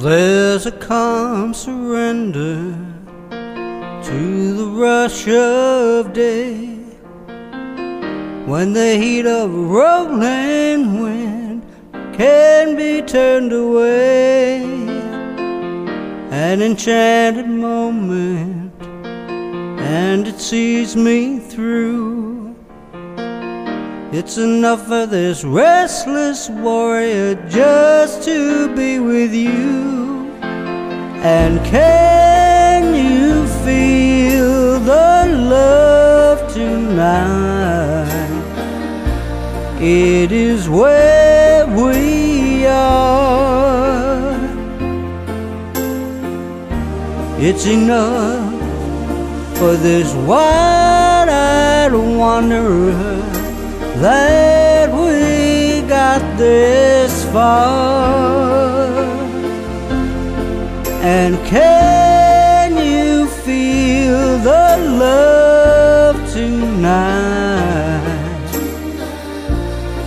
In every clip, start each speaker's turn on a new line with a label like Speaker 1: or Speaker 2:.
Speaker 1: There's a calm surrender to the rush of day when the heat of rolling wind can be turned away. An enchanted moment, and it sees me through. It's enough for this restless warrior just to be with you. And can you feel the love tonight? It is where we are. It's enough for this wide-eyed wanderer that we got this far. And can you feel the love tonight?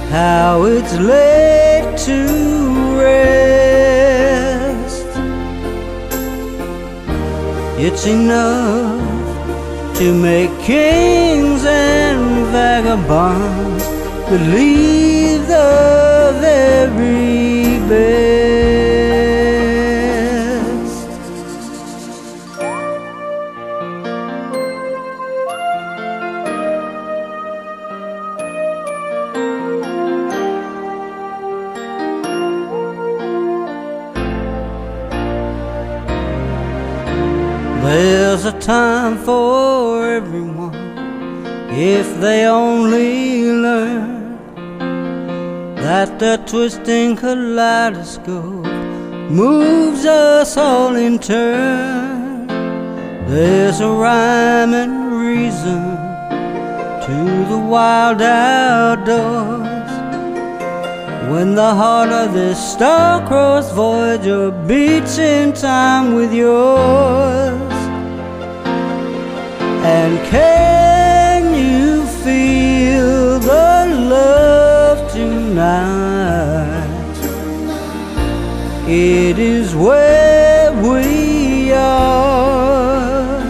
Speaker 1: How it's laid to rest. It's enough to make kings and vagabonds believe the very best. There's a time for everyone if they only learn that the twisting kaleidoscope moves us all in turn. There's a rhyme and reason to the wild outdoors. When the heart of this star-crossed Voyager beats in time with yours. And can you feel the love tonight? It is where we are.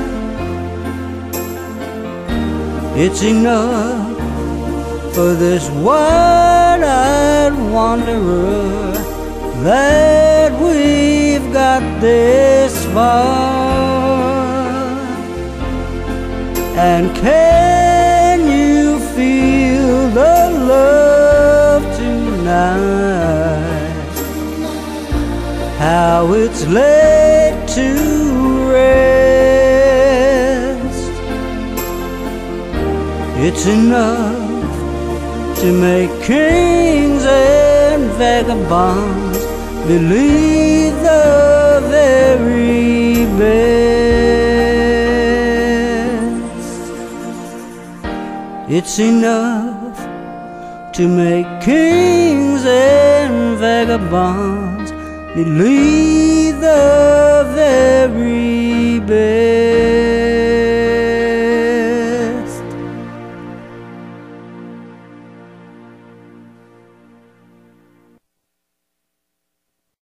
Speaker 1: It's enough for this wide-eyed wanderer that we've got this far. And can you feel the love tonight? How it's laid to rest. It's enough to make kings and vagabonds believe the very It's enough to make kings and vagabonds believe the very best.